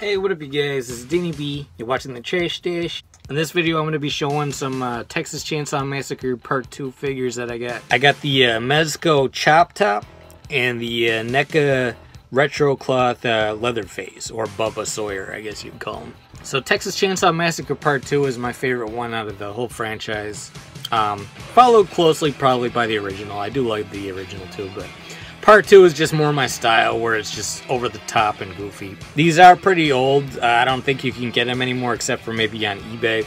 Hey, what up you guys? This is Danny B. You're watching the Trash Stash. In this video, I'm going to be showing some uh, Texas Chainsaw Massacre Part 2 figures that I got. I got the uh, Mezco Chop Top and the uh, NECA Retro Cloth uh, Leatherface, or Bubba Sawyer, I guess you'd call him. So Texas Chainsaw Massacre Part 2 is my favorite one out of the whole franchise. Um, followed closely probably by the original. I do like the original too, but Part 2 is just more my style, where it's just over the top and goofy. These are pretty old. Uh, I don't think you can get them anymore except for maybe on eBay.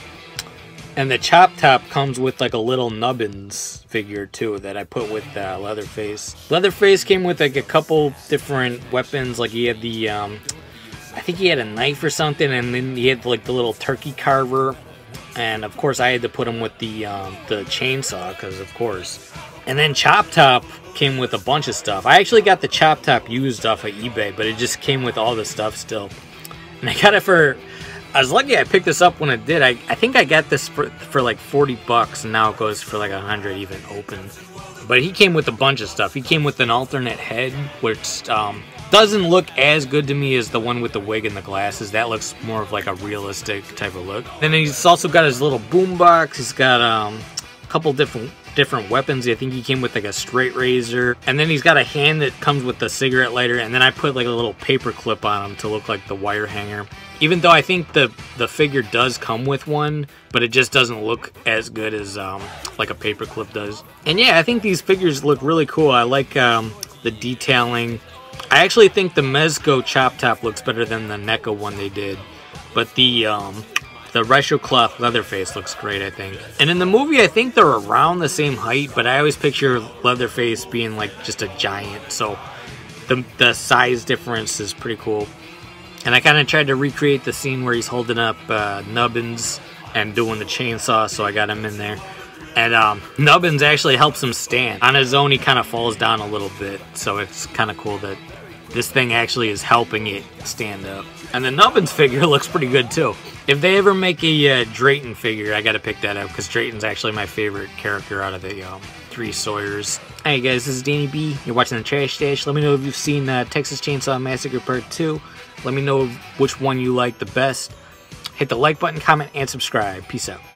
And the Chop Top comes with like a little Nubbins figure too that I put with uh, Leatherface. Leatherface came with like a couple different weapons. Like he had the, um, I think he had a knife or something, and then he had like the little turkey carver. And of course, I had to put him with the um, the chainsaw because of course. And then Chop Top came with a bunch of stuff. I actually got the Chop Top used off of eBay, but it just came with all the stuff still. And I got it for, I was lucky I picked this up when it did. I, I think I got this for, for like 40 bucks, and now it goes for like 100 even open. But he came with a bunch of stuff. He came with an alternate head, which um, doesn't look as good to me as the one with the wig and the glasses. That looks more of like a realistic type of look. Then he's also got his little boombox. He's got um, a couple different different weapons. I think he came with like a straight razor. And then he's got a hand that comes with the cigarette lighter. And then I put like a little paper clip on him to look like the wire hanger. Even though I think the, the figure does come with one, but it just doesn't look as good as um, like a paper clip does. And yeah, I think these figures look really cool. I like um, the detailing. I actually think the Mezco Chop Top looks better than the NECA one they did. But the um, the retro cloth Leatherface looks great, I think. And in the movie, I think they're around the same height, but I always picture Leatherface being like just a giant, so the, the size difference is pretty cool. And I kind of tried to recreate the scene where he's holding up uh, Nubbins and doing the chainsaw, so I got him in there. And um, Nubbins actually helps him stand. On his own, he kind of falls down a little bit, so it's kind of cool that this thing actually is helping it stand up. And the Nubbins figure looks pretty good too. If they ever make a uh, Drayton figure, I gotta pick that up because Drayton's actually my favorite character out of the um, three Sawyers. Hey guys, this is Danny B. You're watching the Trash Stash. Let me know if you've seen uh, Texas Chainsaw Massacre Part 2. Let me know which one you like the best. Hit the like button, comment, and subscribe. Peace out.